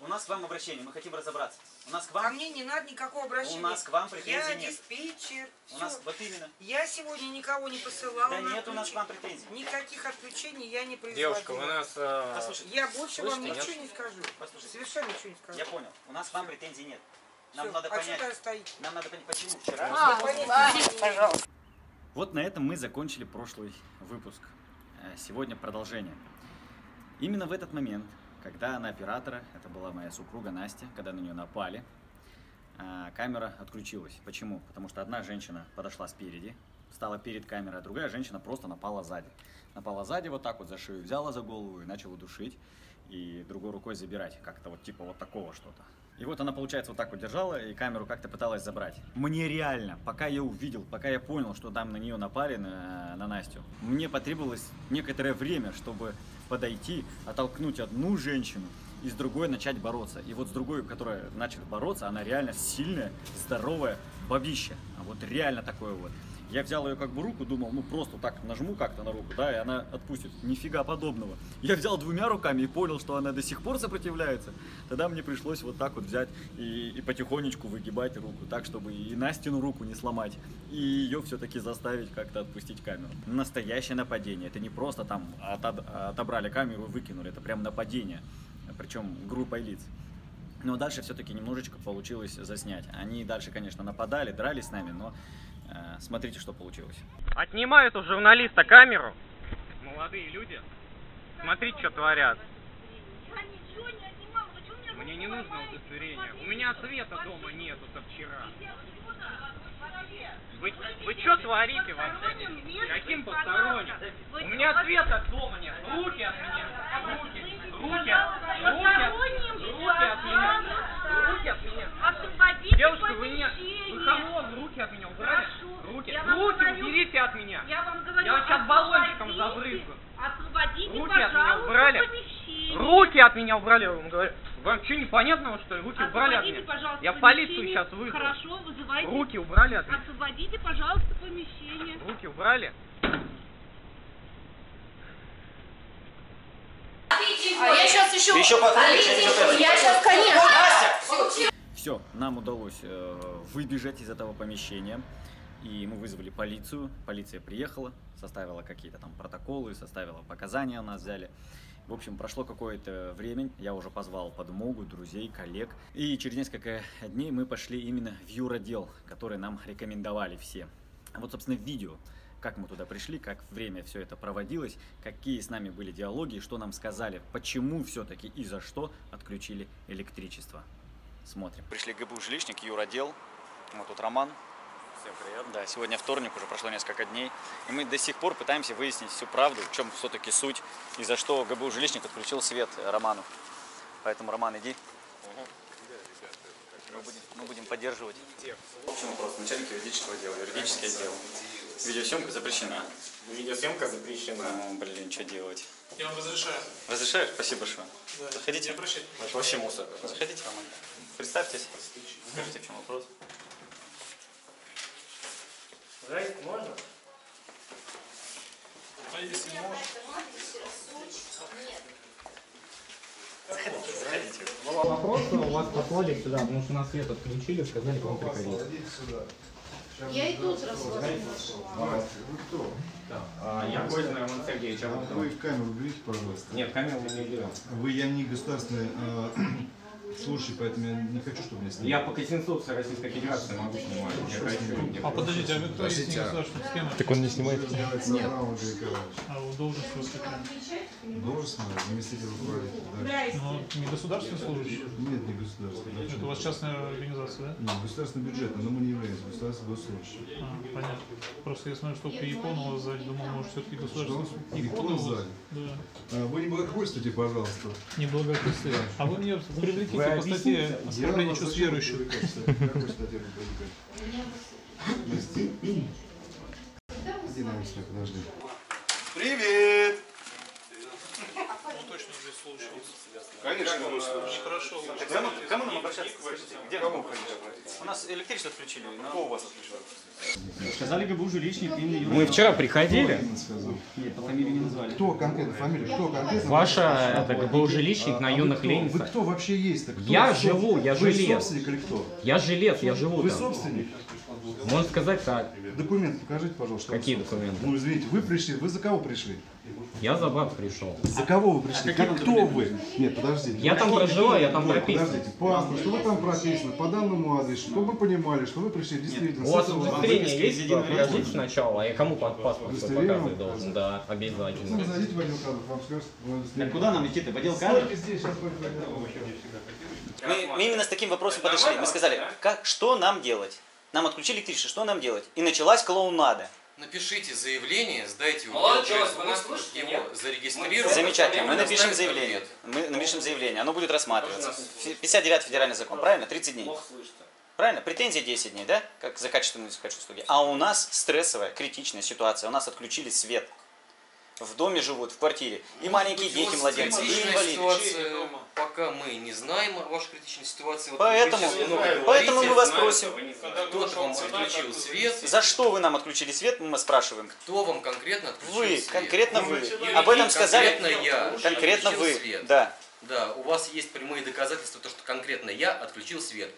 У нас к вам обращение, мы хотим разобраться. У нас к Ко вам, мне не надо никакого обращения. у нас к вам Я претензий нет. диспетчер. У нас, вот именно. Я сегодня никого не посылала. Да нет у нас к вам претензий. Никаких отключений я не производила. Девушка, вы нас... э, Послушайте, Я больше вам Слышите, ничего нет? не скажу. Послушайте. Совершенно ничего не скажу. я понял. У нас к вам претензий нет. Нам Всё. надо а понять, нам надо понять, почему вчера... пожалуйста. Вот на этом мы закончили прошлый выпуск. Э, Сегодня продолжение. Именно в этот момент, когда на оператора, это была моя супруга Настя, когда на нее напали, э, камера отключилась. Почему? Потому что одна женщина подошла спереди, встала перед камерой, а другая женщина просто напала сзади. Напала сзади вот так вот за шею, взяла за голову и начала душить. И другой рукой забирать, как-то вот типа вот такого что-то. И вот она, получается, вот так вот держала и камеру как-то пыталась забрать. Мне реально, пока я увидел, пока я понял, что там на нее напали, на, на Настю, мне потребовалось некоторое время, чтобы подойти, оттолкнуть одну женщину и с другой начать бороться. И вот с другой, которая начала бороться, она реально сильная, здоровая бабища. А вот реально такое вот. Я взял ее как бы руку, думал, ну просто так нажму как-то на руку, да, и она отпустит. Нифига подобного. Я взял двумя руками и понял, что она до сих пор сопротивляется. Тогда мне пришлось вот так вот взять и, и потихонечку выгибать руку, так, чтобы и Настину руку не сломать, и ее все-таки заставить как-то отпустить камеру. Настоящее нападение. Это не просто там отод- отобрали камеру и выкинули, это прям нападение. Причем группой лиц. Но дальше все-таки немножечко получилось заснять. Они дальше, конечно, нападали, дрались с нами, но смотрите, что получилось. Отнимают у журналиста камеру. Молодые люди. Смотрите, что творят. Мне не нужно удостоверение. У меня света дома нету со вчера. Вы, вы что творите вообще? Каким посторонним? У меня света дома нет. Руки от меня. Руки. Руки. Руки. Руки от меня. Руки от меня. Девушка, вы не... Вы хамло, руки от меня убрали? Руки. Я Руки говорю. уберите от меня. Я вам говорю, Я вас сейчас баллончиком освободите- забрызгаю. Освободите, Руки от меня пожалуйста, убрали? помещение. Руки от меня убрали, я вам говорю. Вам что, непонятного, что ли? Руки убрали от Освободите, меня. пожалуйста, Я в полицию сейчас вызову. Хорошо, вызывайте. Руки убрали от меня. Освободите, пожалуйста, помещение. Руки убрали. А я сейчас еще... Ты еще не покажу. Я сейчас, конечно. Все, нам удалось э, выбежать из этого помещения. И мы вызвали полицию. Полиция приехала, составила какие-то там протоколы, составила показания, нас взяли. В общем, прошло какое-то время, я уже позвал подмогу, друзей, коллег. И через несколько дней мы пошли именно в юродел, который нам рекомендовали все. Вот, собственно, видео, как мы туда пришли, как время все это проводилось, какие с нами были диалоги, что нам сказали, почему все-таки и за что отключили электричество. Смотрим. Пришли ГБУ жилищник, юродел. Вот тут Роман. Всем привет. Да, сегодня вторник, уже прошло несколько дней. И мы до сих пор пытаемся выяснить всю правду, в чем все-таки суть, и за что ГБУ жилищник отключил свет Роману. Поэтому, Роман, иди. Мы будем, мы будем поддерживать. В общем вопрос. Начальник юридического дела, юридический отдел. Видеосъемка запрещена. Видеосъемка запрещена. О, блин, что делать? Я вам разрешаю. Разрешаешь? Спасибо большое. Заходите. Не Это вообще мусор. Заходите, Роман. Представьтесь. Скажите, в чем вопрос. Зайти можно? А если можно? Вопрос у вас послали сюда, потому что нас свет отключили, сказали к вам приходить. Я и тут рассказываю. А, я Козин Роман Сергеевич, а вы камеру уберите, пожалуйста. Нет, камеру мы не берем. Вы, я не государственный служащий, поэтому я не хочу, чтобы меня снимали. Я по Конституции Российской Федерации могу снимать. Я хочу. А подождите, а вы кто есть не государственная схема? Так он не снимает. Николаевич. А вы должность у вас какая? Должностной заместитель руководителя. Ну, не государственный служащий? Нет, не государственный. Это у вас частная организация, да? Нет, государственный бюджет, но мы не являемся государственным госслужащим. А, понятно. Просто я знаю, что при икону у вас сзади, думал, может, все-таки государственный Что? Икона Икона у вас? сзади? Да. А, Вы не богохульствуйте, пожалуйста. Не благопристые. А вы мне привлеките Вы по статье оскорбление чувств верующих. Какой статье вы подожди. Привет! Здесь случился. Конечно, мы слушаем. Хорошо. Кому, кому нам обращаться? Скажите, где кому У нас электричество отключили. Кто у вас отключил? Сказали ГБУ жилищник имени Мы вчера приходили. Нет, по фамилии не назвали. Кто конкретно, фамилия, кто конкретно? Ваша, это был жилищник на А вы юных кто? Вы кто вообще есть-то? Кто Я живу, я Вы жилец. собственник или кто? Я жилец, я живу Вы там. собственник? Можно сказать так. Документы покажите, пожалуйста. Какие документы? Ну, извините, вы пришли, вы за кого пришли? Я за баб пришел. За кого вы пришли? Как, кто вы? Нет, подождите. Я там проживаю, я там Нет, прописан. Подождите, паспорт, что вы там прописаны, по данному адресу, чтобы вы понимали, что вы пришли действительно У вас удостоверение есть? Покажите сначала. Я кому паспорт свой показывать должен? Да, Ну, обязательно. зайдите в отдел кадров, вам скажут. ну, Так куда нам идти-то? В отдел кадров? Здесь, сейчас кадров. Мы, мы именно с таким вопросом подошли. Мы сказали, как, что нам делать? Нам отключили электричество, что нам делать? И началась клоунада. Напишите заявление, сдайте человек, вы нас слышите, его нет? зарегистрируем. Замечательно. Мы напишем заявление. Мы напишем заявление. Оно будет рассматриваться. Фи- 59 федеральный закон, правильно? 30 дней. Правильно? Претензии 10 дней, да? Как за качественную качество услуги. А у нас стрессовая, критичная ситуация. У нас отключили свет. В доме живут, в квартире. И маленькие У дети, младенцы, и инвалиды. ситуация, пока мы не знаем о вашей критичной ситуации. Вот Поэтому, вы сейчас много поэтому мы вас просим. Кто-то вам отключил свет, За что вы нам отключили свет, мы спрашиваем. кто вам конкретно отключил Вы, свет? конкретно вы. И Об этом сказали. Конкретно я. Конкретно вы. свет. Да. Да, у вас есть прямые доказательства, то, что конкретно я отключил свет.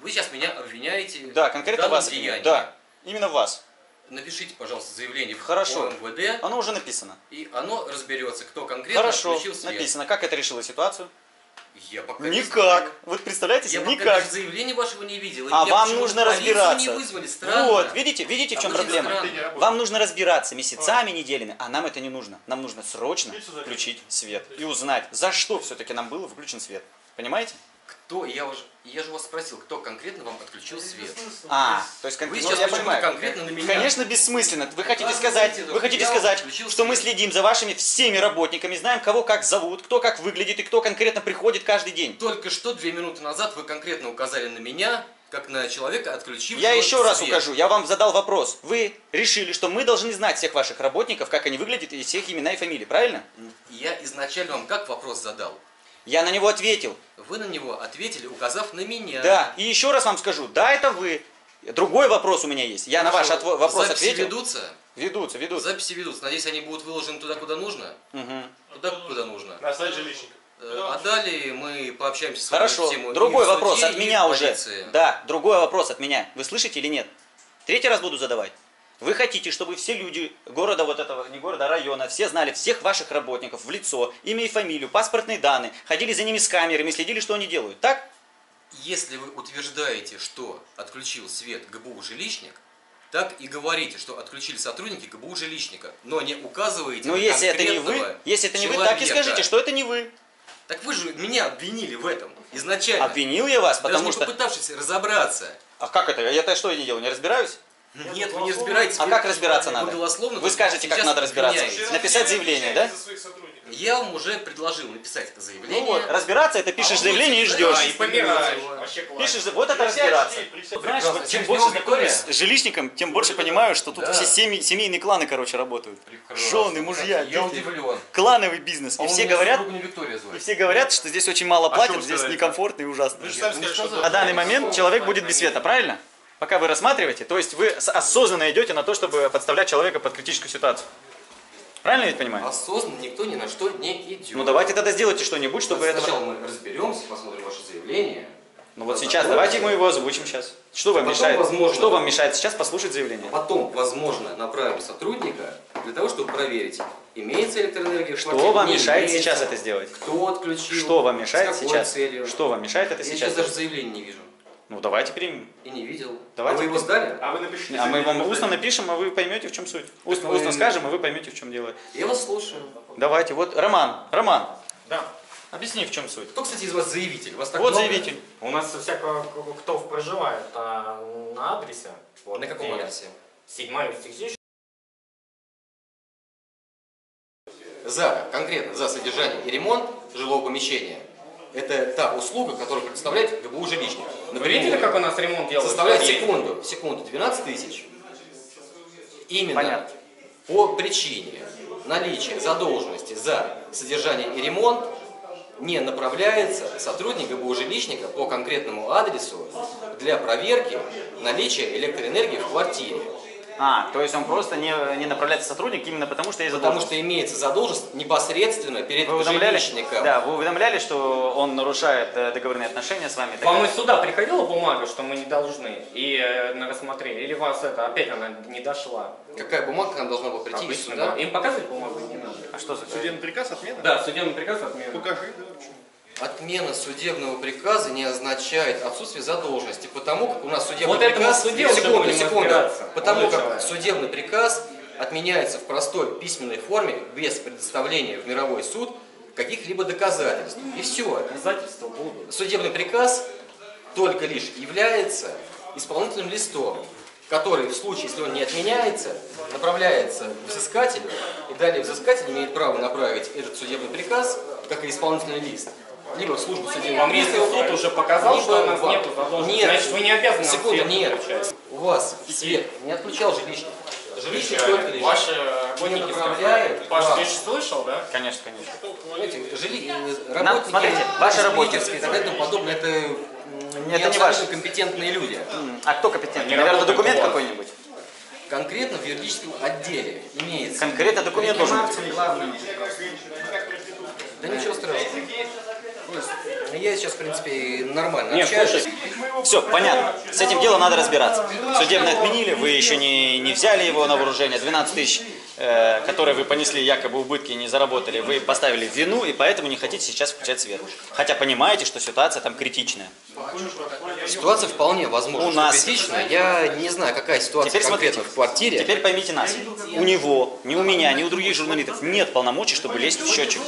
Вы сейчас меня обвиняете Да, в конкретно данном вас. деянии. Да. Именно вас. Напишите, пожалуйста, заявление в Хорошо. МВД, Оно уже написано. и оно разберется, кто конкретно Хорошо, отключил свет. написано. Как это решило ситуацию? Я пока не Никак. знаю. Вы представляете Я себе? пока Никак. даже заявления вашего не видел. и А вам нужно в разбираться. не вызвали. Странно. Вот, видите, видите, в чем Очень проблема? Вам нужно разбираться месяцами, неделями, а нам это не нужно. Нам нужно срочно включить свет и узнать, за что все-таки нам был включен свет. Понимаете? Кто? Я, уже, я же вас спросил, кто конкретно вам отключил свет? А, то есть кон- Вы ну, сейчас я почему-то понимаю. конкретно на меня. Конечно, бессмысленно. Вы хотите Как сказать, вы хотите, я сказать, что мы свет. следим за вашими всеми работниками, знаем, кого как зовут, кто как выглядит и кто конкретно приходит каждый день. Только что, две минуты назад, вы конкретно указали на меня, как на человека, отключившего Я еще раз свет. укажу, я вам задал вопрос. Вы решили, что мы должны знать всех ваших работников, как они выглядят и всех имена и фамилии, правильно? Я изначально вам как вопрос задал? Я на него ответил. Вы на него ответили, указав на меня. Да, и еще раз вам скажу, да, это вы. Другой вопрос у меня есть. Я на ваш Хорошо. отво- вопрос Записи ответил. ведутся? Ведутся, ведутся. Записи ведутся. Надеюсь, они будут выложены туда, куда нужно? Мгм. Туда, куда нужно. На сайт жилищника. Э, А далее мы пообщаемся с вами на Хорошо, тему другой и вопрос от и меня уже. полиции. Да, другой вопрос от меня. Вы слышите или нет? Третий раз буду задавать. Вы хотите, чтобы все люди города вот этого, не города, а района, все знали всех ваших работников в лицо, имя и фамилию, паспортные данные, ходили за ними с камерами, следили, что они делают, так? Если вы утверждаете, что отключил свет ГБУ жилищник, так и говорите, что отключили сотрудники ГБУ жилищника, но не указываете Но если это не вы, если это не вы, так и человека. скажите, что это не вы. Так вы же меня обвинили в этом изначально. Обвинил я вас, Даже потому не что... попытавшись разобраться. А как это? Я-то что я не делаю, не разбираюсь? Нет, вы не разбираетесь. А как разбираться надо? голословно Вы скажете, как надо разбираться? Написать заявление, да? Я вам уже предложил написать заявление. Ну вот, разбираться, это пишешь заявление и ждешь. Да, и помираешь. Пишешь, за- вот это разбираться. Знаешь, вот чем больше знакомлюсь с жилищником, тем больше понимаю, что тут Да. все семьи, семейные кланы, короче, работают. Прекрасно. Жены, мужья, Я дети. удивлен. Клановый бизнес. А И все говорят, и все говорят, что здесь очень мало что платят, вы здесь некомфортно и ужасно. Что... На данный момент человек будет без света, правильно? Пока вы рассматриваете, то есть вы осознанно идете на то, чтобы подставлять человека под критическую ситуацию. Правильно я ведь понимаю? Осознанно никто ни на что не идет. Ну давайте тогда сделайте что-нибудь, чтобы это... Сначала мы разберемся, посмотрим ваше заявление. Ну вот сейчас, давайте мы его озвучим сейчас. Что вам Потом, мешает? возможно- Что вам мешает сейчас послушать заявление? Потом, возможно, направим сотрудника для того, чтобы проверить, имеется электроэнергия в Что квартире, вам мешает имеется, сейчас это сделать? Кто отключил? Что вам мешает сейчас? целью? Что вам мешает это Я сейчас? сейчас даже делать? заявления не вижу. Ну давайте примем. И не видел. Давайте а вы его сдали? А вы напишите А мы вам устно напишем, а вы поймете, в чем суть. Устно, устно скажем, и вы поймете, в чем дело. Я вас слушаю. Давайте, вот Роман, Роман, Да. объясни, в чем суть. Кто, кстати, из вас заявитель? Вас так Вот много? заявитель. У нас всяко кто проживает а на адресе. Вот, На каком адресе? Седьмая инвестиция. За, конкретно за содержание и ремонт жилого помещения. Это та услуга, которую предоставляет ГБУ жилищник. Вы видели, как у нас ремонт делают? Составляет секунду, секунду, 12 тысяч. Именно Понятно. по причине наличия задолженности за содержание и ремонт не направляется сотрудник ГБУ жилищника по конкретному адресу для проверки наличия электроэнергии в квартире. А, то есть он просто не, не направляется сотрудник именно потому, что есть Потому что имеется задолженность непосредственно перед Вы жилищником. да, вы уведомляли, что он нарушает э, договорные отношения с вами? Вам из суда приходила бумага, что мы не должны, и э, на рассмотрение? Или вас это опять она не дошла? Какая бумага к нам должна была прийти Обычно, суда? да. Им показывать бумагу не надо. А что за Судебный приказ отмена? Да, судебный приказ отменен. Покажи, да, почему? Отмена судебного приказа не означает отсутствие задолженности, потому как у нас судебный Вот приказ... суде секунду, секунду. Потому как человек. судебный приказ отменяется в простой письменной форме без предоставления в мировой суд каких-либо доказательств. И все. Доказательства будут. Судебный приказ только лишь является исполнительным листом, который в случае, если он не отменяется, направляется взыскателю, и далее взыскатель имеет право направить этот судебный приказ, как и исполнительный лист, либо в службу судебного приставов, суд уже показал, либо что у нас нету задолженности, Нет. значит вы не обязаны нам Секунду, нет. включать. У вас свет не отключал жилищник. Жилищник Включали. только лишь Ваши не гоники направляет Паша, ты же слышал, да? Конечно, конечно. Понимаете, жили, э, Нам, работники, смотрите, ваши работники. и так далее подобное, это, м, Это не ваши. компетентные люди. А кто компетентный? Они Наверное, документ какой-нибудь? Конкретно в юридическом отделе имеется. Конкретно документ должен быть. Да ничего страшного. Я сейчас, в принципе, нормально Нет, общаюсь. слушай, Все, понятно. С этим делом надо разбираться. Судебно отменили, вы еще не, не взяли его на вооружение. 12 тысяч, э, которые вы понесли якобы убытки и не заработали, вы поставили в вину, и поэтому не хотите сейчас включать свет. Хотя понимаете, что ситуация там критичная. Ситуация вполне возможна. У нас. критичная. Я не знаю, какая ситуация Теперь конкретно смотрите, в квартире. Теперь поймите нас. У него, ни у меня, ни у других журналистов нет полномочий, чтобы лезть в счетчик.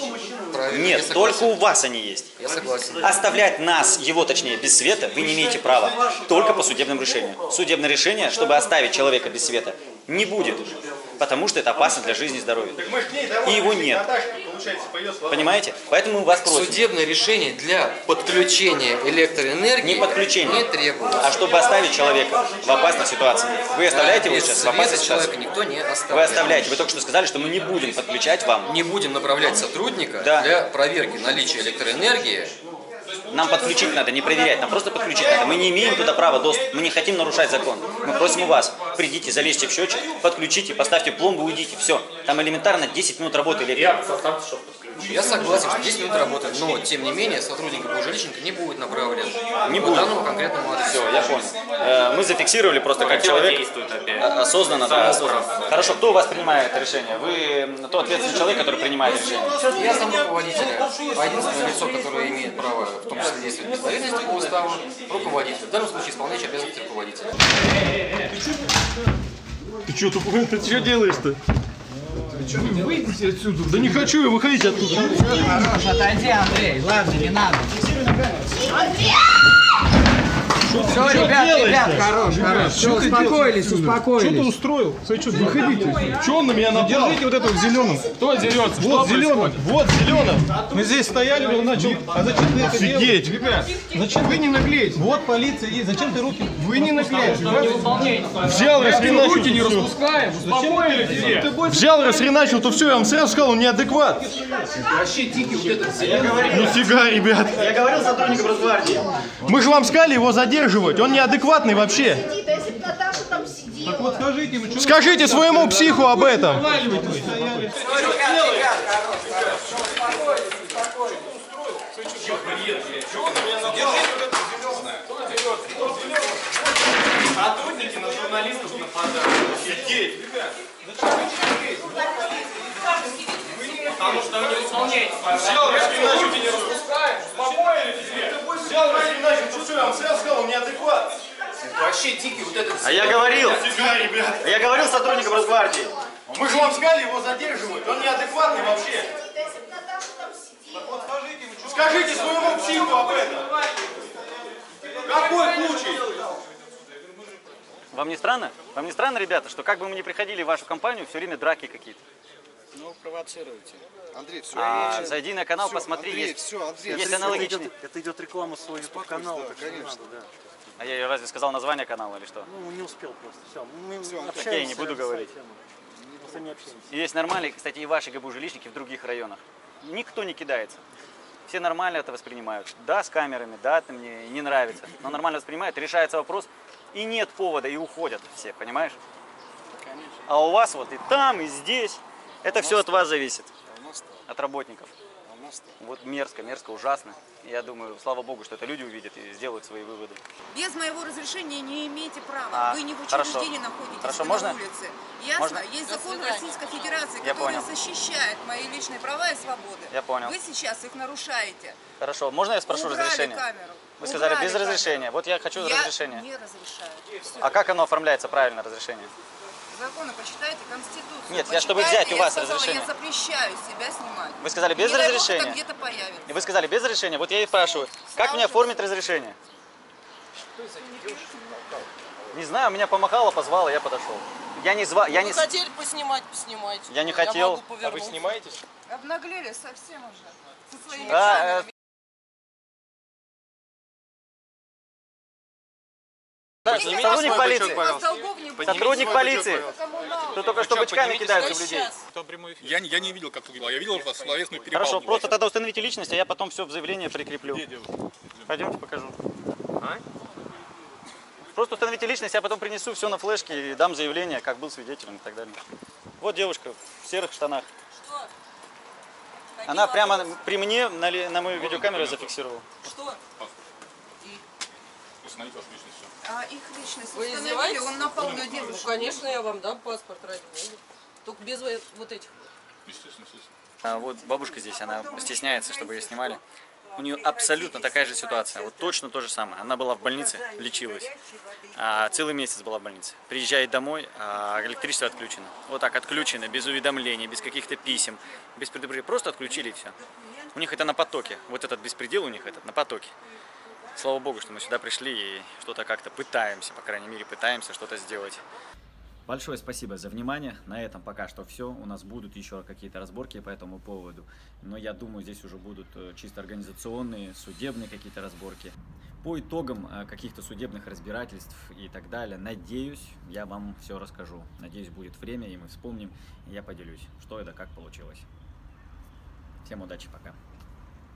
Правильно, Нет, только у вас они есть. Я согласен. Оставлять нас, его точнее, без света вы не имеете права. Только по судебному решению. Судебное решение, чтобы оставить человека без света, не будет. Потому что это опасно для жизни и здоровья. Мы к ней И его нет. Понимаете? Поэтому мы вас просим. Судебное решение для подключения электроэнергии Не подключение. не требуется. А чтобы оставить человека в опасной ситуации. Вы оставляете его Без сейчас в опасной ситуации? человека никто не Вы оставляет. оставляете. Вы только что сказали, что мы не будем подключать вам. Не будем направлять сотрудника Да. для проверки наличия электроэнергии. Нам подключить надо, не проверять, нам просто подключить надо. Мы не имеем туда права доступа, мы не хотим нарушать закон. Мы просим у вас, придите, залезьте в счетчик, подключите, поставьте пломбу, уйдите, все. Там элементарно 10 минут работы электрика. Я согласен, что 10 минут работает, но тем не менее сотрудник жилищника не будет направлен Не по будет. данному конкретному адресу. Все, я понял. Э, Мы зафиксировали просто как человек опять. о- осознанно, да, осознанно. Хорошо, кто у вас принимает решение? Вы тот ответственный человек, который принимает решение. Я сам руководителя, единственное лицо, которое имеет право, в том действовать без доверенности по уставу, руководитель. В данном случае исполняющий обязанности руководителя. Ты что, тупой? Ты что делаешь-то? Выйдите отсюда. Да не хочу я выходить оттуда. Хорош, отойди, Андрей. Ладно, не надо. Все, ребят, ребят, хорош, хорош. Все, успокоились, успокоились. Что ты устроил? Смотри, что, выходите. Что он на меня напал? Держите вот этого в зеленом. Кто дерется? Вот зеленым. Вот зеленым. Мы здесь стояли, он начал. А зачем ты это делаешь? ребят. Зачем вы не наглеете? Вот полиция есть. Зачем ты руки? Вы не наглеете. Взял, расхреначил. Руки не распускаем. Зачем Взял, расхреначил, то все, я вам сразу сказал, он неадекват. Вообще дикий вот этот Нифига, ребят. Я говорил сотрудникам Росгвардии. Мы же вам сказали его задерживать. Он неадекватный вообще. А сидела? скажите, вы что? Скажите своему психу об этом. Сотрудники на журналистов нападают. Офигеть, ребят. Потому что вы не исполняете расхреначил. Руки не распускаем. Успокоили тебе. Взял, расхреначил, то все, я вам сразу сказал, он неадекват. Вообще дикий вот этот... А я говорил, а я говорил сотрудникам Росгвардии. Мы же вам сказали его задерживать. Он неадекватный вообще. Скажите своему психу об этом. Какой случай? Вам не странно? Вам не странно, ребята, что как бы мы ни приходили в вашу компанию, все время драки какие-то? Ну, провоцируйте. Андрей, все. А зайди на канал, посмотри, Андрей, есть, все, Андрей. есть это- аналогичный. Это идет реклама своего канала, да, конечно. надо, да. А я разве сказал название канала или что? Ну, не успел просто. Все, мы Всё, общаемся. окей, не буду говорить. общаемся. И есть нормальные, кстати, и ваши ГБУ жилищники в других районах. никто не кидается. Все нормально это воспринимают. Да, с камерами, да, это мне не нравится. Но нормально воспринимают, решается вопрос, и нет повода, и уходят все, понимаешь? А у вас вот и там, и здесь. Это все от вас зависит, от работников. Вот мерзко, мерзко, ужасно. Я думаю, слава богу, что это люди увидят и сделают свои выводы. Без моего разрешения не имеете права. А, Вы не в хорошо. учреждении находитесь, Хорошо, вы можно? на улице. Ясно? Можно? Есть До закон свидания. Российской Федерации, Я который понял. защищает мои личные права и свободы. Я понял. Вы сейчас их нарушаете. Хорошо, можно я спрошу Убрали разрешение? камеру. Вы сказали Убрали без камеру. разрешения. Вот я хочу Я разрешение. не разрешаю. А как оно оформляется правильно, разрешение? Законы почитайте, Конституцию. Нет, я чтобы взять у Я вас сказала, разрешение. Я запрещаю себя снимать. Вы сказали без Не разрешения? где-то появится. И вы сказали без разрешения. Вот я и спрашиваю, как мне оформить разрешение? Не знаю, меня помахало, позвало, я подошел. Я не звал, я не... Хотели поснимать, поснимайте. Я не хотел. могу. А вы снимаетесь? Обнаглели совсем уже. Со своими Да, Да, Поднимите сотрудник полиции. Сотрудник полиции. Кто только что бычками кидается в людей. Я, не- я не видел, как ты убивал. Я видел вас словесную перепалку. Хорошо, просто тогда установите личность, а я потом все в заявление прикреплю. Пойдемте покажу. Просто установите личность, я потом принесу все на флешке и дам заявление, как был свидетелем и так далее. Вот девушка в серых штанах. Она прямо при мне на, на мою видеокамеру зафиксировала. Что? Установить вас личность. А их личность Вы установили, издеваетесь? он напал на Ну, девушку. конечно, я вам дам паспорт ради бога. Только без вот вот этих. Естественно, естественно. А вот бабушка здесь, она стесняется, чтобы ее снимали. У нее абсолютно такая же ситуация, вот точно то же самое. Она была в больнице, лечилась, а, целый месяц была в больнице. Приезжает домой, а электричество отключено. Вот так отключено, без уведомлений, без каких-то писем, без предупреждения. Просто отключили и все. У них это на потоке, вот этот беспредел у них этот на потоке. Слава богу, что мы сюда пришли и что-то как-то пытаемся, по крайней мере, пытаемся что-то сделать. Большое спасибо за внимание. На этом пока что все. У нас будут еще какие-то разборки по этому поводу. Но я думаю, здесь уже будут э, чисто организационные, судебные какие-то разборки. По итогам э, каких-то судебных разбирательств и так далее, надеюсь, я вам все расскажу. Надеюсь, будет время, и мы вспомним, и я поделюсь, что это, как получилось. Всем удачи, пока.